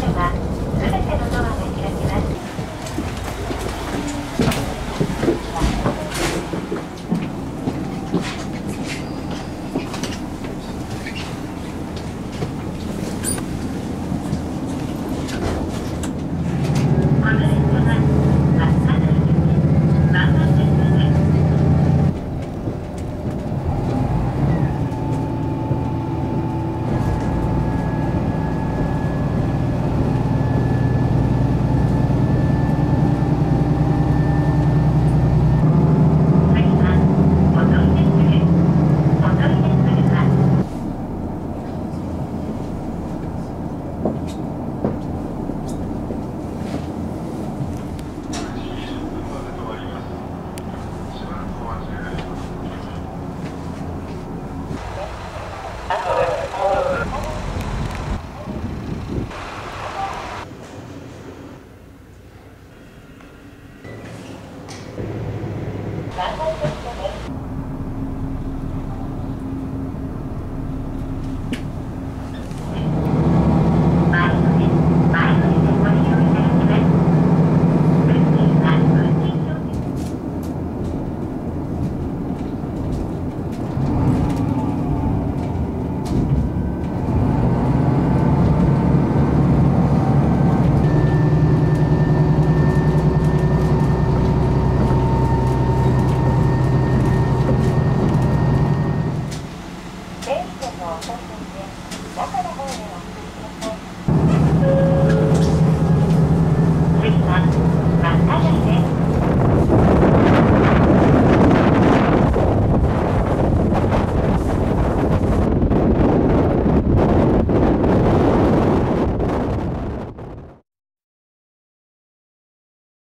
收吧番号としてです。のお客様で中のへお進みください。